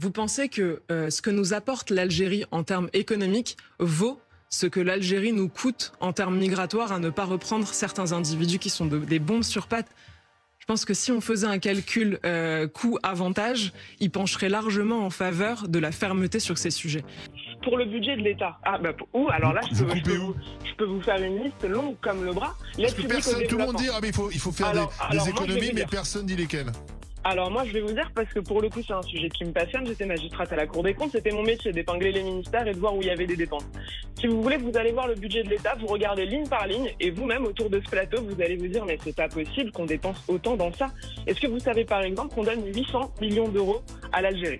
Vous pensez que euh, ce que nous apporte l'Algérie en termes économiques vaut ce que l'Algérie nous coûte en termes migratoires à ne pas reprendre certains individus qui sont de- des bombes sur pattes? Je pense que si on faisait un calcul euh, coût-avantage, il pencherait largement en faveur de la fermeté sur ces sujets. pour le budget de l'État. Ah, bah, où Alors là, je peux, je, peux vous, je peux vous faire une liste longue comme le bras. Parce que personne, tout le monde dit, ah, mais il faut, il faut faire Alors- des, alors, des économies, mais personne dit lesquelles. Alors moi, je vais vous dire parce que pour le coup, c'est un sujet qui me passionne. J'étais magistrate à la Cour des comptes. C'était mon métier d'épingler les ministères et de voir où il y avait des dépenses. Si vous voulez, vous allez voir le budget de l'État, vous regardez ligne par ligne et vous-même autour de ce plateau, vous allez vous dire mais c'est pas possible qu'on dépense autant dans ça. Est-ce que vous savez par exemple qu'on donne 800 millions d'euros à l'Algérie?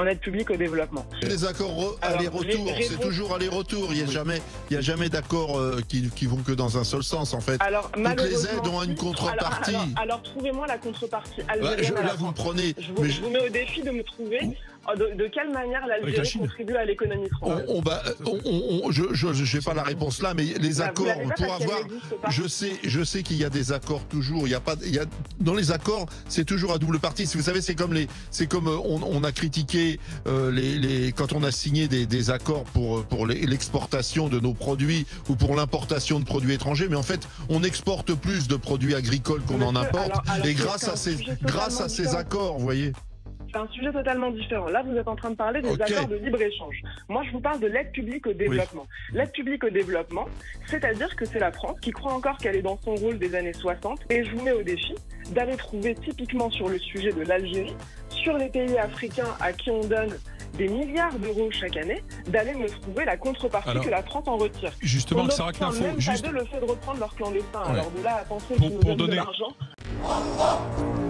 En aide publique au développement Les accords aller-retour, c'est réponse- toujours aller-retour. Il n'y a jamais, il y a jamais d'accords euh, qui, qui vont que dans un seul sens, en fait. Alors les malheureusement, aides ont une contrepartie. Alors, alors- alors, trouvez-moi la contrepartie Bah, je- à la là, vous me prenez. Je vous, mais je je- vous mets au défi de me trouver de, de quelle manière la l'Algérie Chine. contribue à l'économie on, française. on va, on, on- on- je, je, je- pas la réponse là, mais les Bah, accords pour avoir. Je sais, je sais qu'il y a des accords toujours. Il y a pas, il y a dans les accords, c'est toujours à double partie. Si Vous savez, c'est comme les, c'est comme euh, on, on a critiqué euh, les, les, quand on a signé des, des accords pour euh, pour l'exportation de nos produits ou pour l'importation de produits étrangers, mais en fait, on exporte plus de produits agricoles qu'on en importe, alors- alors et grâce à ces, grâce à ces accords, vous voyez. C'est un sujet totalement différent. Là, vous êtes en train de parler des Ok. accords de libre-échange. Moi, je vous parle de l'aide publique au développement. L'aide publique au développement, c'est-à-dire que c'est la France qui croit encore qu'elle est dans son rôle des années 60. Et je vous mets au défi d'aller trouver typiquement sur le sujet de l'Algérie, sur les pays africains à qui on donne des milliards d'euros chaque année, d'aller me trouver la contrepartie Alors, que la France en retire. Justement, On Info, même juste pas le fait de reprendre leur clandestin. Ouais. Alors de là à penser Pour- qu'ils nous pour donner- de l'argent.